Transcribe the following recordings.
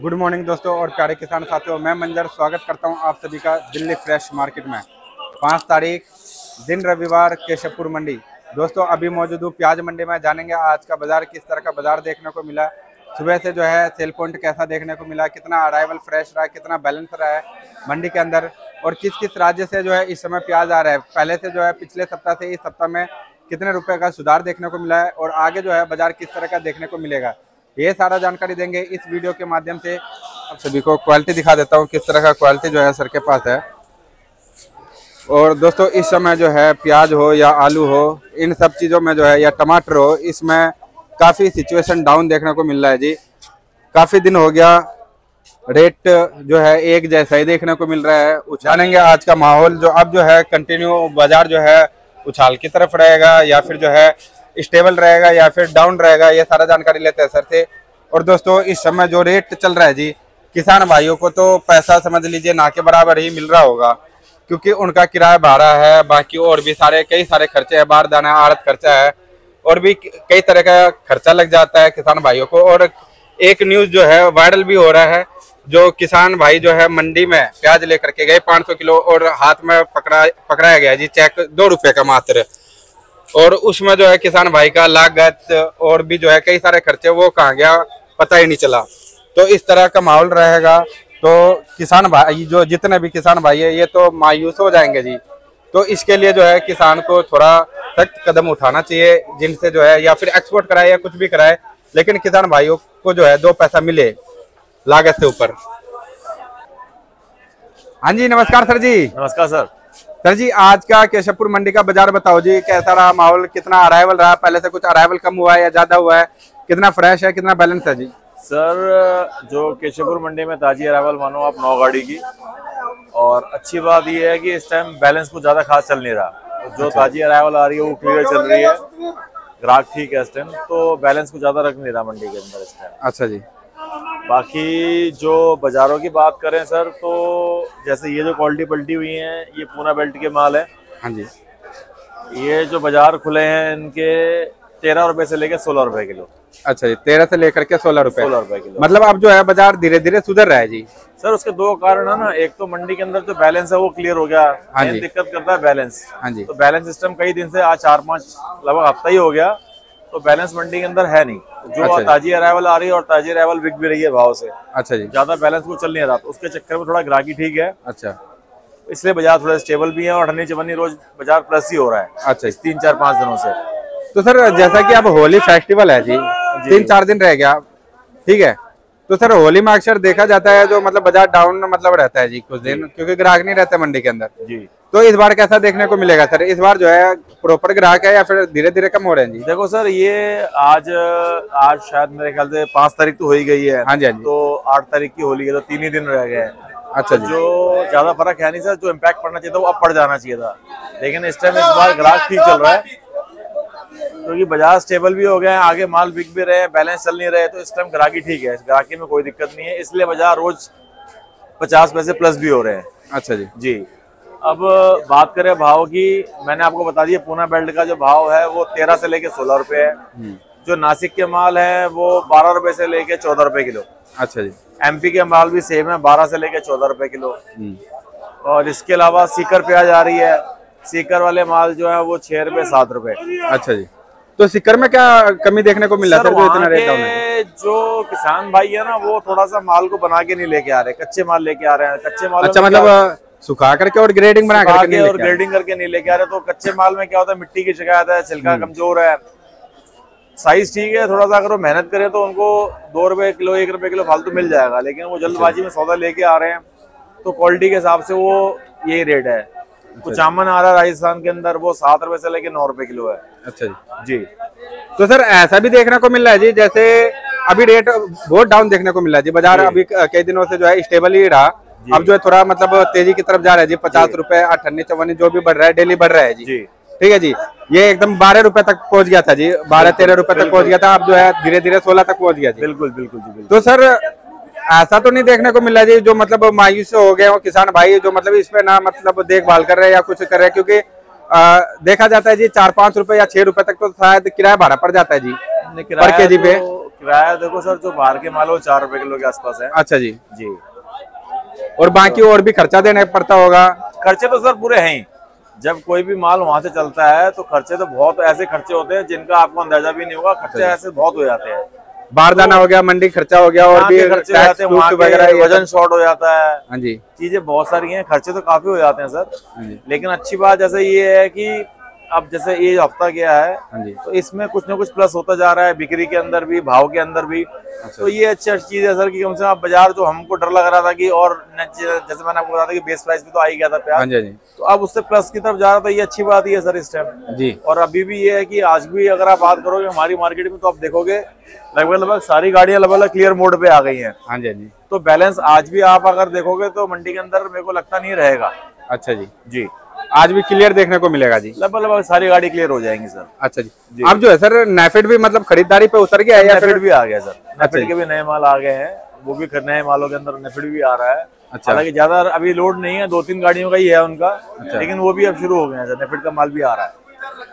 Good morning दोस्तों और प्यारे किसान साथियों, मैं मंजर स्वागत करता हूँ आप सभी का दिल्ली फ्रेश मार्केट में। पाँच तारीख, दिन रविवार, केशवपुर मंडी। दोस्तों, अभी मौजूद हूँ प्याज मंडी में, जानेंगे आज का बाज़ार, किस तरह का बाज़ार देखने को मिला। सुबह से जो है, सेल पॉइंट कैसा देखने को मिला, कितना अराइवल फ्रेश रहा, कितना बैलेंस रहा है मंडी के अंदर, और किस किस राज्य से जो है, इस समय प्याज आ रहा है। पहले से जो है, पिछले सप्ताह से इस सप्ताह में कितने रुपए का सुधार देखने को मिला है, और आगे जो है, बाज़ार किस तरह का देखने को मिलेगा। ये सारा जानकारी देंगे इस वीडियो के माध्यम से। आप सभी को क्वालिटी दिखा देता हूँ किस तरह का क्वालिटी जो है सर के पास है। और दोस्तों, इस समय जो है प्याज हो या आलू हो, इन सब चीज़ों में जो है, या टमाटर हो, इसमें काफ़ी सिचुएशन डाउन देखने को मिल रहा है जी। काफ़ी दिन हो गया रेट जो है एक जैसा ही देखने को मिल रहा है। उछालेंगे आज का माहौल जो अब जो है कंटिन्यू बाज़ार जो है उछाल की तरफ़ रहेगा या फिर जो है स्टेबल रहेगा या फिर डाउन रहेगा, ये सारा जानकारी लेते हैं सर से। और दोस्तों, इस समय जो रेट चल रहा है जी, किसान भाइयों को तो पैसा समझ लीजिए ना के बराबर ही मिल रहा होगा, क्योंकि उनका किराया भाड़ा है, बाकी और भी सारे, कई सारे खर्चे हैं, बाहर दाना आड़त खर्चा है, और भी कई तरह का खर्चा लग जाता है किसान भाइयों को। और एक न्यूज़ जो है, वायरल भी हो रहा है, जो किसान भाई जो है, मंडी में प्याज लेकर के गए 500 किलो, और हाथ में पकड़ा, पकड़ाया गया जी, चेक, दो रुपए का मात्र। और उसमें जो है किसान भाई का लागत और भी जो है कई सारे खर्चे, वो कहाँ गया, पता ही नहीं चला। तो इस तरह का माहौल रहेगा। तो किसान भाई, जो जितने भी किसान भाई है, ये तो मायूस हो जाएँगे जी। तो इसके लिए जो है किसान को थोड़ा सख्त कदम उठाना चाहिए, जिनसे जो है या फिर एक्सपोर्ट कराए या कुछ भी कराए, लेकिन किसान भाइयों को जो है दो पैसा मिले लागत से ऊपर। हाँ जी, नमस्कार सर जी। नमस्कार सर। सर जी आज का केशवपुर मंडी का बाज़ार बताओ जी कैसा रहा माहौल? कितना अराइवल रहा? पहले से कुछ अराइवल कम हुआ है या ज़्यादा हुआ है? कितना फ्रेश है कितना बैलेंस है जी? सर जो केशवपुर मंडी में ताजी अरावल मानो आप नौ गाड़ी की। और अच्छी बात यह है कि इस टाइम बैलेंस कुछ ज़्यादा खास चल नहीं रहा। जो ताजी अराइवल आ रही है वो क्लियर चल रही है। ग्राहक ठीक है इस टाइम तो बैलेंस कुछ ज़्यादा रख नहीं रहा मंडी के अंदर इस टाइम अच्छा जी। बाकी जो बाजारों की बात करें सर तो जैसे ये जो क्वालिटी पलटी हुई है ये पूना बेल्ट के माल है। हाँ जी। ये जो बाज़ार खुले हैं इनके तेरह रुपए से लेकर सोलह रुपए किलो। अच्छा जी तेरह से लेकर के सोलह रुपए। सोलह रुपए किलो। मतलब अब जो है बाज़ार धीरे धीरे सुधर रहा है जी। सर उसके दो कारण है ना। एक तो मंडी के अंदर जो बैलेंस है वो क्लियर हो गया। हाँ जी। दिक्कत करता है बैलेंस। हाँ जी। तो बैलेंस सिस्टम कई दिन से आज चार पाँच लगभग हफ़्ता ही हो गया। तो बैलेंस मंडी के अंदर है नहीं। जो अच्छा ताजी अरावल आ रही है और ताजी अरावल बिक भी रही है भाव से। अच्छा जी। ज़्यादा बैलेंस को चल नहीं रहा तो उसके चक्कर में थोड़ा ग्राहकी ठीक है। अच्छा। इसलिए बाज़ार थोड़ा स्टेबल भी है और ठंडी चवन्नी रोज बाज़ार प्लस ही हो रहा है। अच्छा तीन चार पाँच दिनों से। तो सर जैसा कि अब होली फेस्टिवल है जी। तीन चार दिन रह गया ठीक है? तो सर होली में अक्सर देखा जाता है जो मतलब बाज़ार डाउन मतलब रहता है जी कुछ दिन क्योंकि ग्राहक नहीं रहते मंडी के अंदर। जी। तो इस बार कैसा देखने को मिलेगा सर? इस बार जो है प्रॉपर ग्राहक है या फिर धीरे धीरे कम हो रहे हैं जी? देखो सर ये आज आज शायद मेरे ख्याल से पाँच तारीख तो हो ही गई है। हाँ जी हाँ जी। तो आठ तारीख की होली है तो तीन ही दिन रह गए हैं। अच्छा जी। जो ज़्यादा फ़र्क है नहीं सर जो इम्पैक्ट पड़ना चाहिए था वो अब पड़ जाना चाहिए था। लेकिन इस टाइम इस बार ग्राहक ठीक चल रहा है। क्योंकि बाज़ार स्टेबल भी हो गए हैं आगे माल बिक भी रहे हैं बैलेंस चल नहीं रहे तो इस टाइम ग्राहकी ठीक है ग्राहकी में कोई दिक्कत नहीं है इसलिए बाज़ार रोज पचास पैसे प्लस भी हो रहे हैं। अच्छा जी। जी। अब बात करें भाव की मैंने आपको बता दिया पूना बेल्ट का जो भाव है वो तेरह से लेके सोलह रुपए है। हम्म, जो नासिक के माल है वो बारह रुपए से लेके चौदह रुपए किलो। अच्छा जी। एमपी के माल भी सेम है बारह से लेके चौदह रुपए किलो। हम्म, और इसके अलावा सीकर प्याज आ रही है सीकर वाले माल जो है वो छह रुपए सात रुपए। अच्छा जी। तो सिक्कर में क्या कमी देखने को मिला सर जो इतना रेट डाउन है। जो किसान भाई है ना वो थोड़ा सा माल को बना के नहीं लेके आ रहे कच्चे माल लेके आ रहे हैं। कच्चे माल अच्छा मतलब सुखा करके और ग्रेडिंग बना करके नहीं और ग्रेडिंग करके नहीं लेके आ रहे तो कच्चे माल में क्या होता है मिट्टी की शिकायत है छिलका हम्म। कमज़ोर है। साइज़ ठीक है थोड़ा सा अगर वो मेहनत करें तो उनको दो रुपए किलो एक रुपए किलो फालतू मिल जाएगा लेकिन वो जल्दबाजी में सौदा लेके आ रहे हैं तो क्वालिटी के हिसाब से वो यही रेट है। कुचामन आ रहा है राजस्थान के अंदर वो सात रुपए से लेके नौ रुपए किलो है। अच्छा जी। जी। तो सर ऐसा भी देखने को मिल रहा है जी जैसे अभी रेट बहुत डाउन देखने को मिल रहा है जी। बाज़ार अभी कई दिनों से जो है स्टेबल ही रहा। अब जो है थोड़ा मतलब तेज़ी की तरफ़ जा रहा है जी पचास रुपए अठन्नी चौवन्नी जो भी बढ़ रहा है डेली बढ़ रहा है जी। ठीक है जी। ये एकदम बारह रुपए तक पहुँच गया था जी। बारह तेरह रुपए तक पहुँच गया था अब जो है धीरे धीरे सोलह तक पहुँच गया जी। बिल्कुल बिल्कुल जी बिल्कुल। तो सर ऐसा तो नहीं देखने को मिल जी जो मतलब मायूस हो गए हो किसान भाई जो मतलब इस पे ना मतलब देखभाल कर रहे हैं या कुछ कर रहे हैं क्योंकि आ, देखा जाता है जी चार पाँच रुपए या छह रुपए तक तो शायद किराया भाड़ा पड़ जाता है जी पर केजी पे? तो किराया देखो सर जो बाहर के माल है वो चार रुपए किलो के आसपास है। अच्छा जी। जी। और बाकी और भी खर्चा देना पड़ता होगा? खर्चे तो सर पूरे हैं ही। जब कोई भी माल वहाँ से चलता है तो खर्चे तो बहुत ऐसे खर्चे होते हैं जिनका आपको अंदाज़ा भी नहीं होगा खर्चे ऐसे बहुत हो जाते हैं। बारदाना हो गया मंडी खर्चा हो गया और भी खर्चे वगैरह वज़न शॉर्ट हो जाता है। हाँ जी। चीज़ें बहुत सारी हैं खर्चे तो काफ़ी हो जाते हैं सर। हाँ लेकिन अच्छी बात जैसे ये है कि अब जैसे ये हफ़्ता गया है हाँ तो इसमें कुछ ना कुछ प्लस होता जा रहा है बिक्री के अंदर भी भाव के अंदर भी। अच्छा। तो ये अच्छी अच्छी चीज़ है सर कि कम से कम आप बाज़ार जो हमको डर लग रहा था कि और जैसे मैंने आपको बताया था कि बेस प्राइस भी तो आ ही गया था हाँ प्याज जी हाँ जी। तो अब उससे प्लस की तरफ़ जा रहा था ये अच्छी बात ही है सर इस टाइम जी। और अभी भी ये है की आज भी अगर आप बात करोगे हमारी मार्केट में तो आप देखोगे लगभग लगभग सारी गाड़ियाँ लगभग लगभग क्लियर मोड पे आ गई है। हाँ जी हाँ जी। तो बैलेंस आज भी आप अगर देखोगे तो मंडी के अंदर मेरे को लगता नहीं रहेगा। अच्छा जी। जी। आज भी क्लियर देखने को मिलेगा जी। लगभग लगभग सारी गाड़ी क्लियर हो जाएँगी सर। अच्छा जी। अब जो है सर नेफेड भी मतलब खरीदारी पे उतर गया है या फिर भी आ गया सर। अच्छा नेफिड जी। के भी नए माल आ गए हैं। वो भी नए मालों के अंदर नेफिड भी आ रहा है। अच्छा। हालाँकि ज़्यादा अभी लोड नहीं है दो तीन गाड़ियों का ही है उनका अच्छा। लेकिन वो भी अब शुरू हो गए हैं सर। नेफिड का माल भी आ रहा है।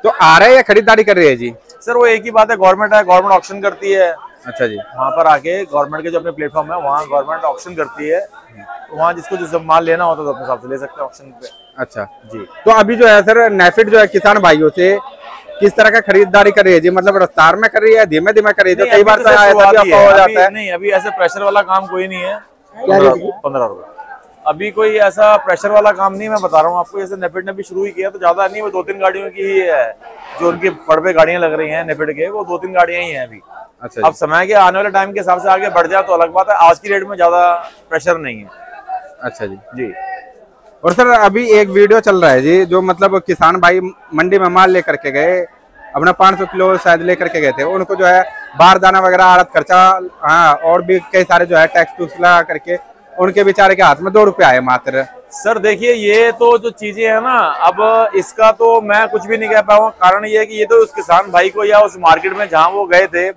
तो आ रहा है या खरीदारी कर रही है जी? सर वो एक ही बात है गवर्नमेंट है गवर्नमेंट ऑप्शन करती है। अच्छा जी। वहाँ पर आके गवर्नमेंट के जो अपने प्लेटफॉर्म है वहाँ गवर्नमेंट ऑप्शन करती है। वहाँ जिसको जो माल लेना होता है तो अपने हिसाब से ले सकते हैं ऑप्शन पे। अच्छा। जी। तो अभी जो है सर नेफिड जो है किसान भाइयों से किस तरह का खरीदारी कर रही है जी? मतलब रफ्तार में कर रही है धीमे धीमे कर रही है? तो कई अभी बार तो तो ही जाता है। नहीं अभी ऐसे प्रेशर वाला काम कोई नहीं है। पंद्रह रुपए अभी कोई ऐसा प्रेशर वाला काम नहीं मैं बता रहा हूँ आपको जैसे नेफिड ने भी शुरू ही किया तो ज़्यादा नहीं वो दो तीन गाड़ियों की ही है जो उनकी फड़ पे गाड़ियाँ लग रही हैं नेफिड के वो दो तीन गाड़ियाँ ही हैं अभी। अच्छा अब समय के आने वाले टाइम के हिसाब से आगे बढ़ जाए तो अलग बात है आज की डेट में ज़्यादा प्रेशर नहीं है। अच्छा जी। जी। और सर, अभी एक वीडियो चल रहा है जी, जो मतलब किसान भाई मंडी में माल लेकर के गए, अपना 500 किलो शायद लेकर के गए थे। उनको जो है बार दाना वगैरह, आड़त खर्चा हाँ और भी कई सारे जो है, टैक्स टूक्स लगा करके उनके बेचारे के हाथ में दो रुपए आए मात्र। सर, देखिए, ये तो जो चीज़ें है ना, अब इसका तो मैं कुछ भी नहीं कह पाऊँगा कारण ये है कि ये तो उस किसान भाई को या उस मार्केट में जहाँ वो गए थे,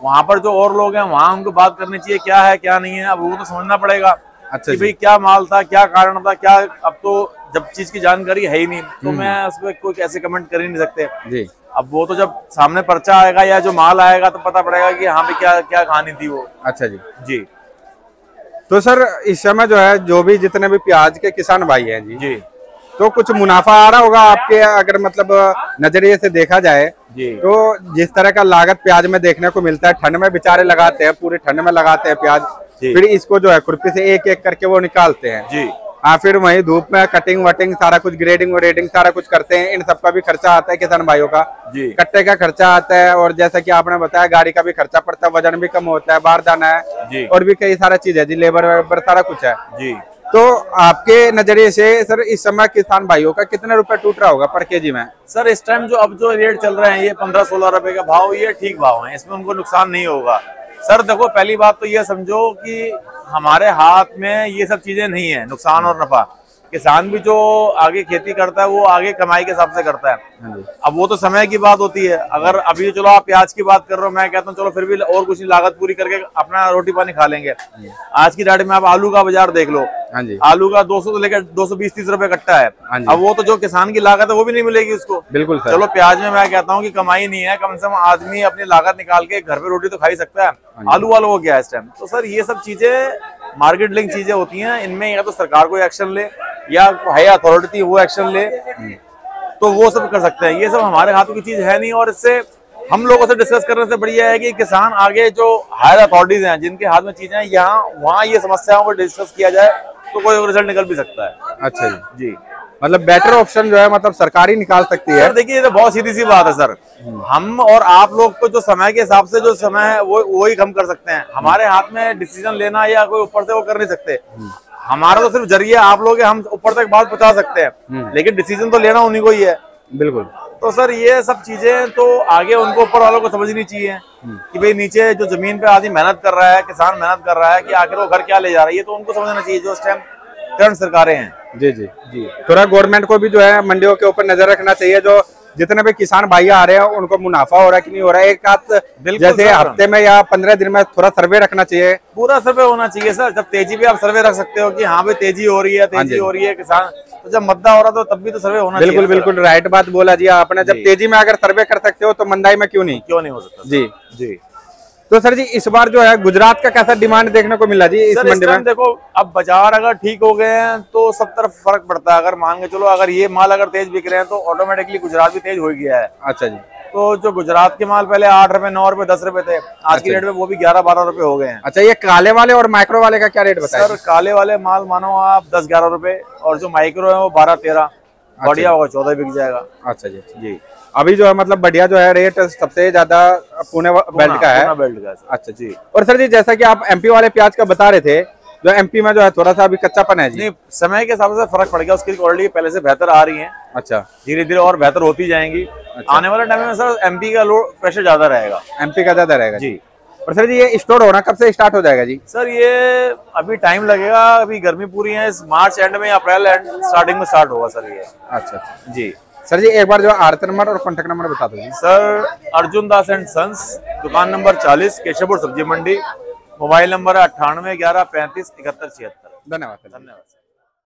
वहाँ पर जो और लोग हैं, वहाँ उनको बात करनी चाहिए, क्या है, क्या नहीं है, अब वो तो समझना पड़ेगा। अच्छा कि भाई क्या माल था क्या कारण था क्या अब तो जब चीज़ की जानकारी है ही नहीं तो मैं उस पर कोई कैसे कमेंट कर ही नहीं सकते। जी। अब वो तो जब सामने पर्चा आएगा या जो माल आएगा तो पता पड़ेगा कि हाँ भाई क्या क्या कहानी थी वो। अच्छा जी। जी। तो सर इस समय जो है जो भी जितने भी प्याज के किसान भाई हैं जी जी। तो कुछ मुनाफा आ रहा होगा आपके अगर मतलब नज़रिए से देखा जाए जी। तो जिस तरह का लागत प्याज में देखने को मिलता है ठंड में बेचारे लगाते हैं पूरी ठंड में लगाते हैं प्याज। फिर इसको जो है खुरपी से एक एक करके वो निकालते हैं। जी। हाँ फिर वही धूप में कटिंग वटिंग सारा कुछ ग्रेडिंग व्रेडिंग सारा कुछ करते हैं। इन सब का भी खर्चा आता है किसान भाइयों का। जी। कट्टे का खर्चा आता है और जैसा कि आपने बताया गाड़ी का भी खर्चा पड़ता है वज़न भी कम होता है बाहर जाना है जी। और भी कई सारा चीज़ है जी लेबर वेबर सारा कुछ है। जी। तो आपके नज़रिए से सर इस समय किसान भाइयों का कितने रुपए टूट रहा होगा पर केजी में? सर इस टाइम जो अब जो रेट चल रहे हैं ये पंद्रह सोलह रुपए का भाव ये ठीक भाव है। इसमें उनको नुकसान नहीं होगा। सर, देखो, पहली बात तो ये समझो कि हमारे हाथ में ये सब चीज़ें नहीं है, नुकसान और नफा। किसान भी जो आगे खेती करता है वो आगे कमाई के हिसाब से करता है। हाँ अब वो तो समय की बात होती है। अगर अभी चलो आप प्याज की बात कर रहे हो मैं कहता हूँ चलो फिर भी और कुछ लागत पूरी करके अपना रोटी पानी खा लेंगे। आज की डेट में आप आलू का बाज़ार देख लो। हाँ जी। आलू का 200 से लेकर 220 30 रुपए कट्टा है। हाँ अब वो तो जो किसान की लागत है वो भी नहीं मिलेगी उसको। बिल्कुल चलो प्याज में मैं कहता हूँ कि कमाई नहीं है। कम से कम आदमी अपनी लागत निकाल के घर पे रोटी तो खा ही सकता है। हाँ आलू वालों को क्या है इस टाइम तो सर ये सब चीज़ें मार्केट लिंक चीज़ें होती हैं। इनमें या तो सरकार कोई एक्शन ले या हाई अथॉरिटी वो एक्शन ले तो वो सब कर सकते हैं। ये सब हमारे हाथों की चीज़ है नहीं और इससे हम लोगों से डिस्कस करने से बढ़िया है कि किसान आगे जो हायर अथॉरिटीज हैं जिनके हाथ में चीज़ें हैं यहाँ वहाँ ये समस्याओं को डिस्कस किया जाए तो कोई रिज़ल्ट निकल भी सकता है। अच्छा जी। जी। मतलब बेटर ऑप्शन जो है मतलब सरकार ही निकाल सकती है। देखिए ये तो बहुत सीधी सी बात है सर। हम और आप लोग को जो समय के हिसाब से जो समय है वो वही हम कर सकते हैं। हमारे हाथ में डिसीज़न लेना या कोई ऊपर से वो कर नहीं सकते। हमारा तो सिर्फ़ ज़रिए आप लोग हम ऊपर तक बात पहुँचा सकते हैं। लेकिन डिसीज़न तो लेना उन्हीं को ही है। बिल्कुल। तो सर ये सब चीज़ें तो आगे उनको ऊपर वालों को समझनी चाहिए कि भाई नीचे जो ज़मीन पे आदमी मेहनत कर रहा है किसान मेहनत कर रहा है कि आखिर वो घर क्या ले जा रहा है ये तो उनको समझना चाहिए जो इस टाइम करंट सरकारें हैं। जी जी। जी। थोड़ा गवर्नमेंट को भी जो है मंडियों के ऊपर नज़र रखना चाहिए जो जितने भी किसान भाई आ रहे हैं उनको मुनाफा हो रहा है कि नहीं हो रहा है? एक आध जैसे हफ़्ते में या पंद्रह दिन में थोड़ा सर्वे रखना चाहिए। पूरा सर्वे होना चाहिए सर। जब तेज़ी भी आप सर्वे रख सकते हो कि हाँ भाई तेज़ी हो रही है हाँ तेज़ी हो रही है किसान तो जब मद्दा हो रहा तो तब भी तो सर्वे होना बिल्कुल बिल्कुल राइट बात बोला जी आपने। जब तेज़ी में अगर सर्वे कर सकते हो तो मंदाई में क्यों नहीं? क्यों नहीं हो सकता जी। जी। तो सर जी इस बार जो है गुजरात का कैसा डिमांड देखने को मिला जी इस मंडी में? देखो अब बाज़ार अगर ठीक हो गए हैं तो सब तरफ़ फ़र्क पड़ता है। अगर मान के चलो अगर ये माल अगर तेज बिक रहे हैं तो ऑटोमेटिकली गुजरात भी तेज हो गया है। अच्छा जी। तो जो गुजरात के माल पहले आठ रुपए नौ रुपए दस रुपए थे आज की रेट में वो भी ग्यारह बारह रुपए हो गए हैं। अच्छा ये काले वाले और माइक्रो वाले का क्या रेट बताया सर काले वाले माल मानो आप दस ग्यारह रुपए और जो माइक्रो है वो बारह तेरह। बढ़िया होगा चौदह बिक जाएगा। अच्छा जी अच्छा। जी। अभी जो है मतलब बढ़िया जो है रेट सबसे ज़्यादा पुणे बेल्ट का है। बेल्ट का अच्छा जी। और सर जी जैसा कि आप एमपी वाले प्याज का बता रहे थे जो एमपी में जो है थोड़ा सा अभी कच्चापन है जी। नहीं समय के हिसाब से फ़र्क पड़ गया उसकी क्वालिटी पहले से बेहतर आ रही है। अच्छा। धीरे धीरे और बेहतर होती जाएँगी। अच्छा। आने वाले टाइम में सर एमपी का लोड प्रेशर ज़्यादा रहेगा। एमपी का ज़्यादा रहेगा जी। और सर जी ये स्टोर होना कब से स्टार्ट हो जाएगा जी? सर ये अभी टाइम लगेगा अभी गर्मी पूरी है इस मार्च एंड में अप्रैल एंड स्टार्टिंग में स्टार्ट होगा सर ये। अच्छा अच्छा। जी। सर जी एक बार जो आरती नंबर और कॉन्टेक्ट नंबर बता दो जी। सर अर्जुन दास एंड सन्स दुकान नंबर 40 केशवपुर सब्ज़ी मंडी मोबाइल नंबर है अट्ठानवे ग्यारह पैंतीस इकहत्तर छिहत्तर। धन्यवाद धन्यवाद